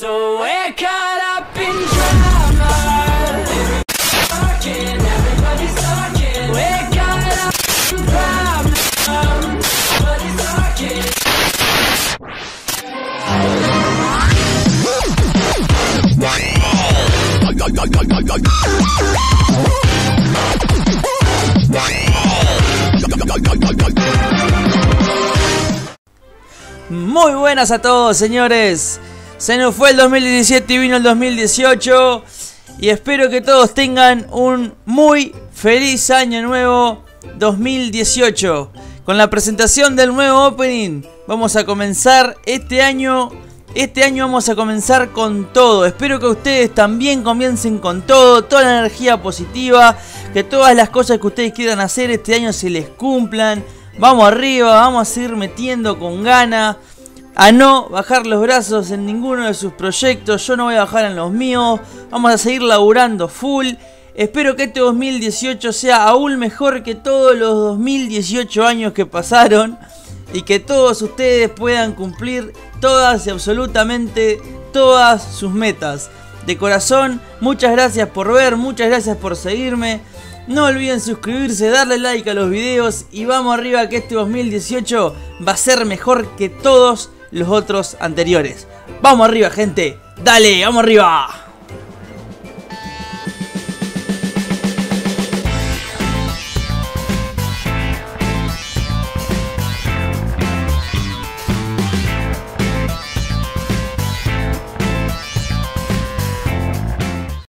So we're caught up in drama. Muy buenas a todos, señores. Se nos fue el 2017 y vino el 2018. Y espero que todos tengan un muy feliz año nuevo 2018. Con la presentación del nuevo opening, vamos a comenzar este año. Este año vamos a comenzar con todo. Espero que ustedes también comiencen con todo, toda la energía positiva, que todas las cosas que ustedes quieran hacer este año se les cumplan. Vamos arriba, vamos a seguir metiendo con gana. A no bajar los brazos en ninguno de sus proyectos. Yo no voy a bajar en los míos. Vamos a seguir laburando full. Espero que este 2018 sea aún mejor que todos los 2018 años que pasaron. Y que todos ustedes puedan cumplir todas y absolutamente todas sus metas. De corazón, muchas gracias por ver, muchas gracias por seguirme. No olviden suscribirse, darle like a los videos y vamos arriba que este 2018 va a ser mejor que todos los otros anteriores. Vamos arriba gente, dale, vamos arriba.